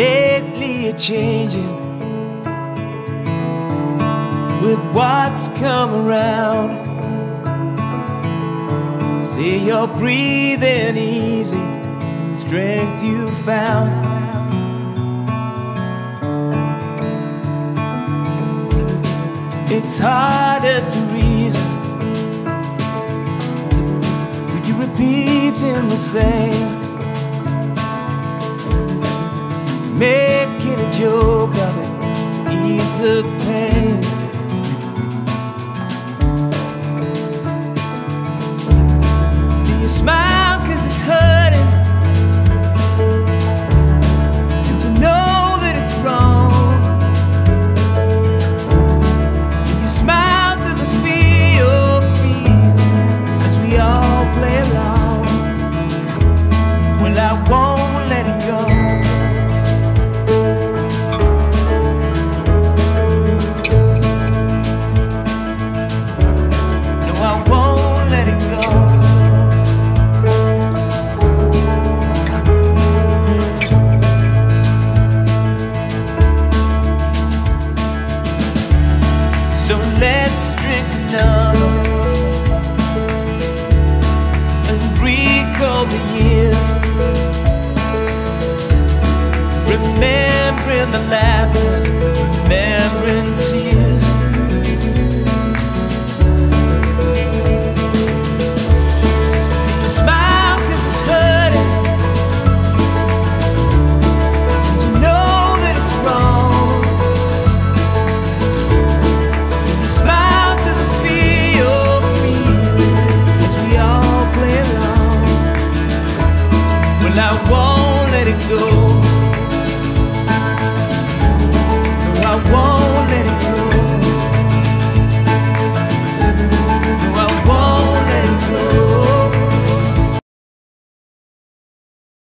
it changing with what's come around. See you're breathing easy in the strength you found. It's harder to reason with you repeating the same. Making a joke of it to ease the pain. So let's drink another